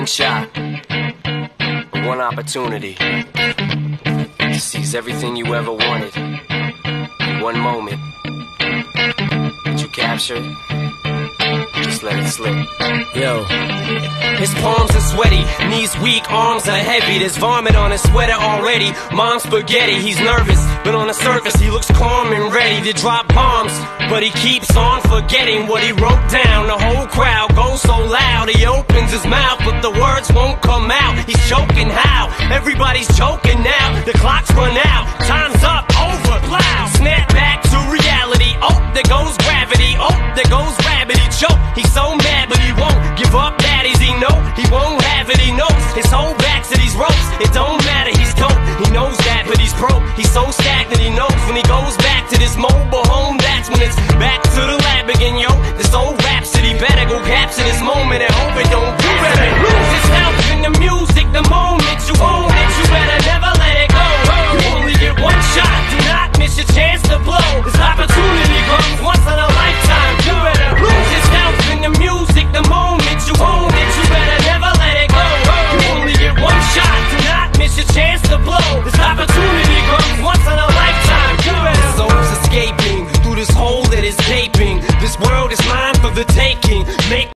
one shot, one opportunity to seize everything you ever wanted in one moment. Did you captured, it? Just let it slip. Yo. His palms are sweaty, knees weak, arms are heavy. There's vomit on his sweater already. Mom's spaghetti, he's nervous, but on the surface ready to drop bombs. But he keeps on forgetting what he wrote down. The whole crowd goes so loud, he opens his mouth, but the words won't come out. He's choking how? Everybody's choking now. The clock's run out, time's up, over. Snap back to reality. Oh, there goes gravity. Oh, there goes rabbit. He choke. He's so mad, but he won't give up. Daddies, he know he won't have it. He knows his whole back to these ropes. It don't hole that is gaping. This world is mine for the taking. Make